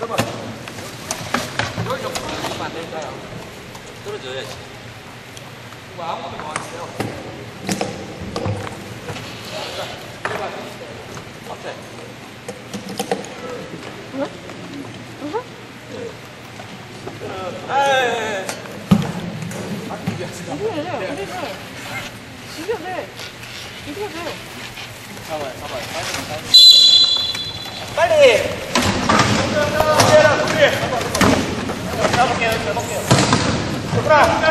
여러분, 이걸 옆으로 주시면 안 될까요? 떨어져야지. 이거 아무것도 뭐 하세요? 어때? 응? 응? 아, 예, 예. 아, 이게 하시다. 이게 돼, 이게 돼. 이게 돼. 이게 돼. 잡아요, 잡아요. 빨리, 빨리. 빨리! Dobra!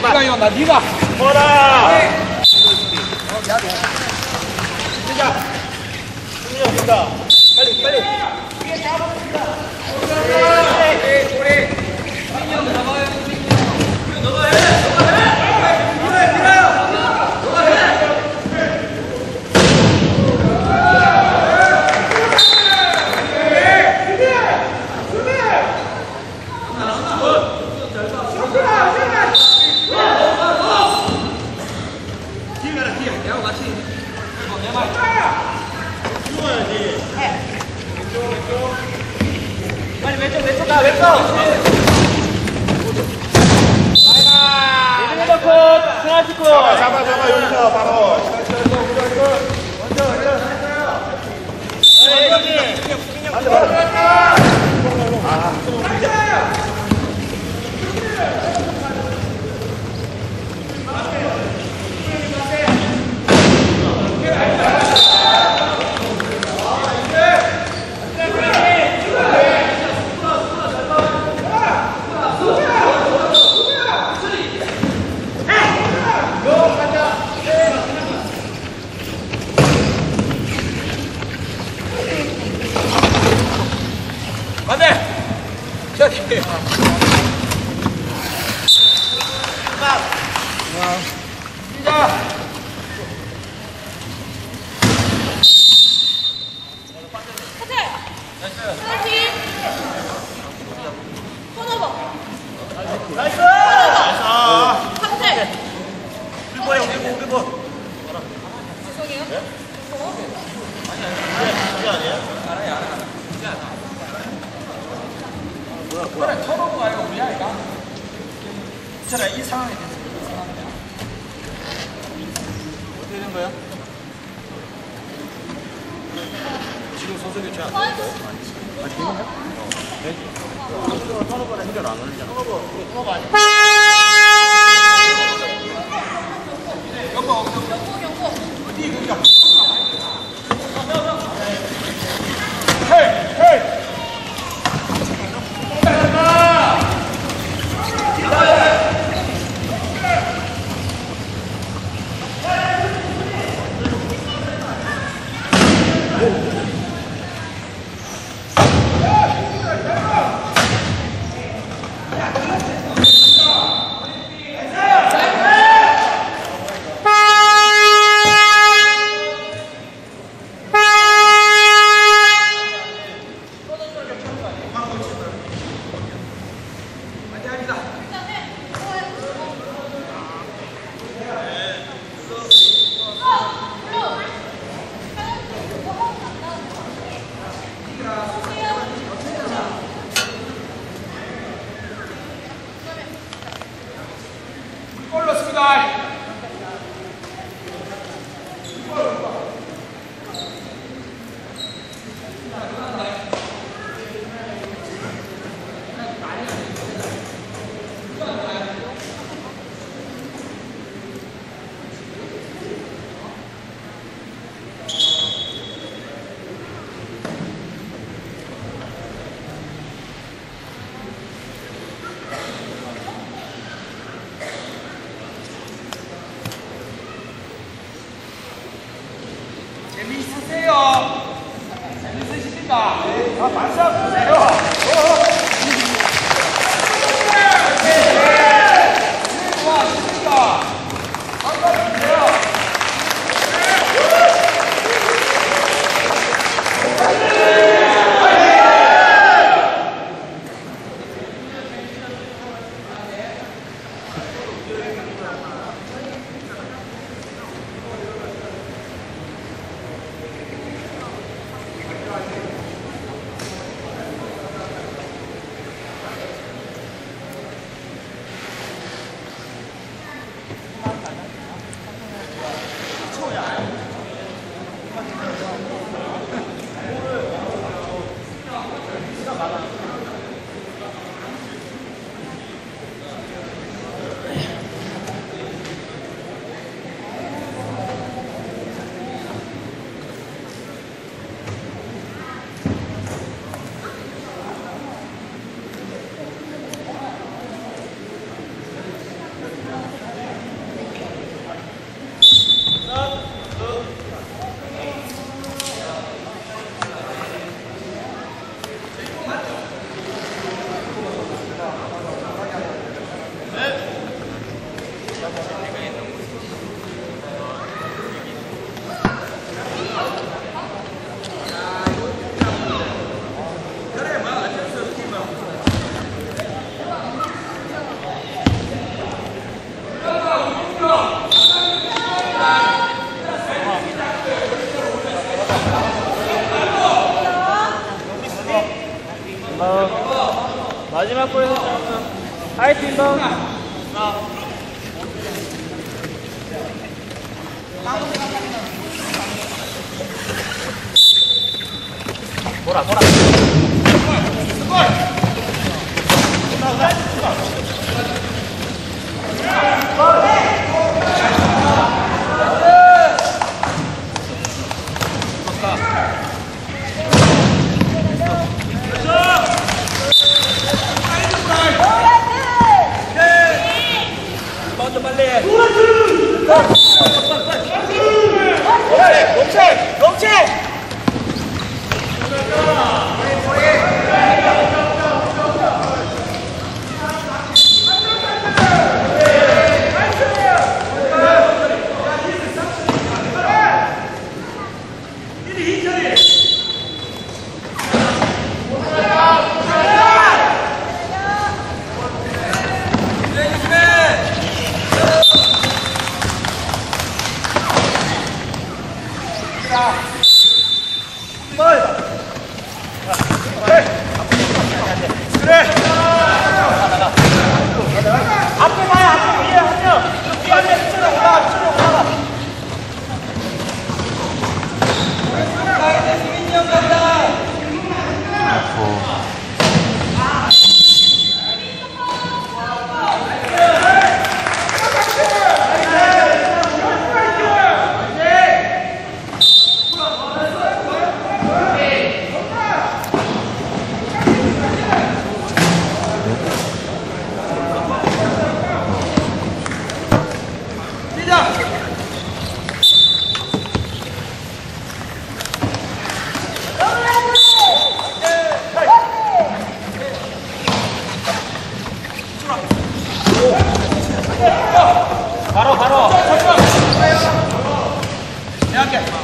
사이드 봐, 여기 사이드 봐. 이거 나 니가. 빨리 하는 거야? 지금 선수 교체 안 될까요? 아, 지금? 어. 네? 선수가 턴오버를 해결 안 하느냐? 턴오버, 턴오버 아니야? verdade. 재미있으세요. 재밌으십니까? 아, 말씀 주세요. 那不用，还行吧。啊。过来，过来。Yeah. 이팅 동 보라 보라 먼저 빨리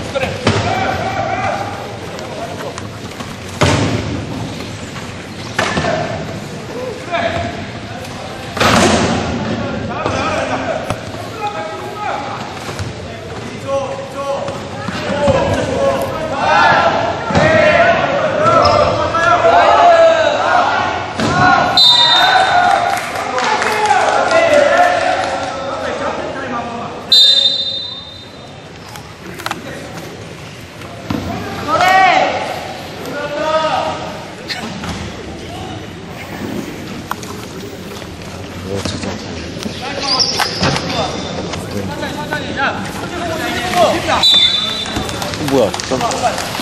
ストレート 대학교 그래. 뭐야? 전타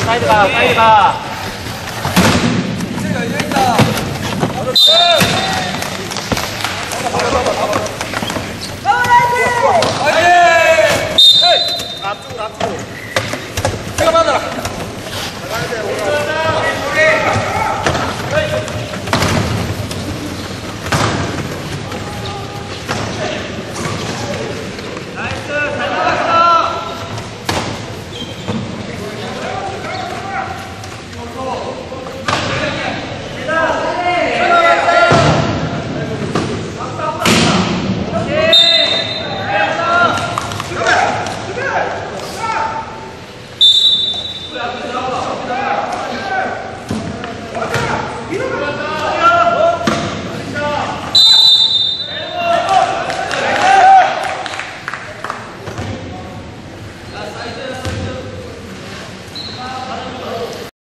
사이드가 사이드가 이제 열려있다 앞쪽으로 앞쪽으로 제가 만나라